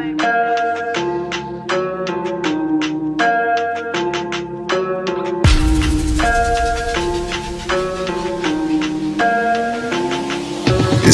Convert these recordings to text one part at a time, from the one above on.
It's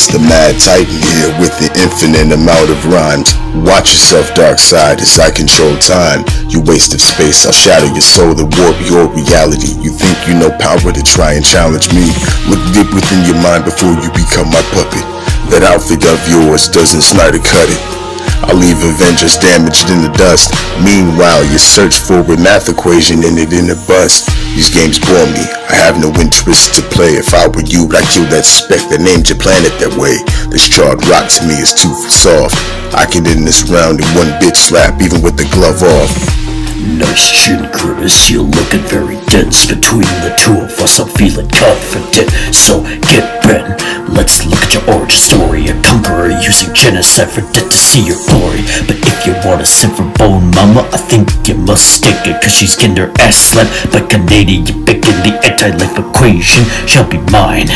the Mad Titan here with the infinite amount of rhymes. Watch yourself, Darkseid, as I control time. You waste of space, I'll shatter your soul and warp your reality. You think you know power to try and challenge me? Look deep within your mind before you become my puppet. That outfit of yours doesn't Snyder cut it. I leave Avengers damaged in the dust. Meanwhile, you search for a math equation and it in a bust. These games bore me. I have no interest to play. If I were you, I'd kill that spec that named your planet that way. This charred rock to me is too soft. I can end this round in one bitch slap, even with the glove off. Nice chin, Curtis. You're looking very dense. Between the two of us, I'm feeling confident. So get bent. Let's look at your origin story. A conqueror using genocide for death to see your glory. But if you want a sip for bone mama, I think you must stick it. Cause she's getting her ass slapped by Canadian bacon. The anti-life equation shall be mine.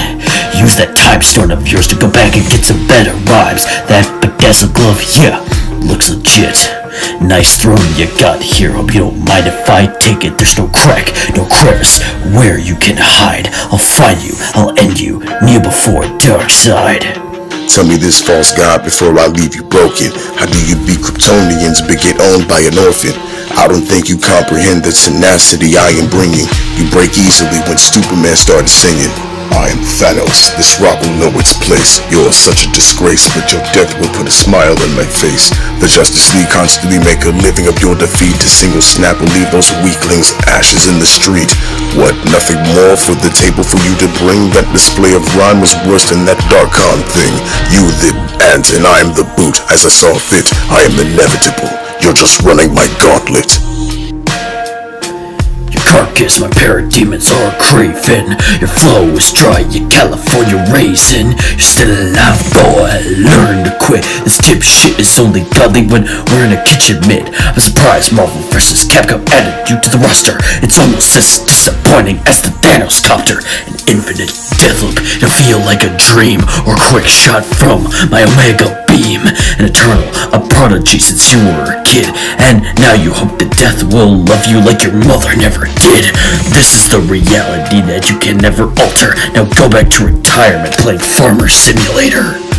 Use that time stone of yours to go back and get some better rhymes. That bedazzled glove, yeah, looks legit. Nice throne you got here, hope you don't mind if I take it There's no crack, no crevice, where you can hide I'll find you, I'll end you, kneel before Darkseid Tell me this false god before I leave you broken. How do you beat Kryptonians but get owned by an orphan? I don't think you comprehend the tenacity I am bringing. You break easily when Superman started singing. I am Thanos, this rock will know its place. You're such a disgrace, but your death will put a smile on my face. The Justice League constantly make a living of your defeat. A single snap will leave those weaklings ashes in the street. What, nothing more for the table for you to bring? That display of rhyme was worse than that Darkon thing. You the ant and I am the boot, as I saw fit. I am inevitable. You're just running my gauntlet carcass, my parademons are craving. Your flow is dry, you California raisin. You're still alive, boy. Learn to quit. This tip shit is only godly when we're in a kitchen mid. I'm surprised Marvel vs. Capcom added you to the roster. It's almost as disappointing as the Thanos copter. An infinite death loop to feel like a dream or quick shot from my Omega beam. An eternal, a prodigy since you were a kid. And now you hope that death will love you like your mother never did. This is the reality that you can never alter. Now go back to retirement playing Farmer Simulator.